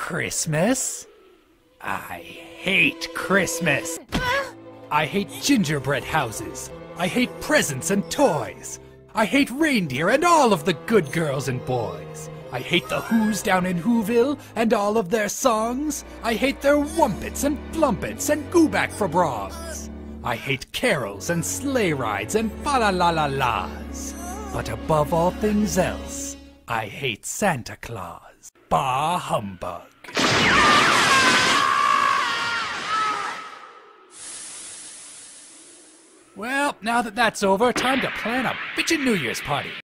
Christmas? I hate Christmas. I hate gingerbread houses. I hate presents and toys. I hate reindeer and all of the good girls and boys. I hate the Who's down in Whoville and all of their songs. I hate their wumpets and flumpets and gooback for bras. I hate carols and sleigh rides and fa la la la las. But above all things else, I hate Santa Claus. Bah humbug. Well, now that that's over, time to plan a bitchin' New Year's party.